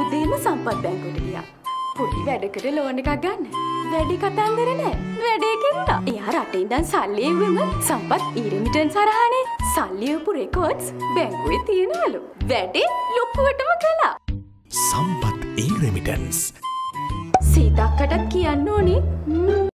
උදේම සම්පත් බැංකුවට ගියා. පොඩි වැඩකට ලෝන් එකක් ගන්න. වැඩි කතන්දර නෑ. වැඩේ කෙරුණා. එයා රටේ ඉඳන් සල්ලි එව්වෙම සම්පත් ඊරමිටන් සරහනේ සල්ලි එවපු රෙකෝඩ්ස් බැංකුවේ තියෙනවලු. වැඩේ ලොකුවටම කළා. සම්පත් ඒ රෙමිටන්ස් සීතක්කටත් කියන්න ඕනේ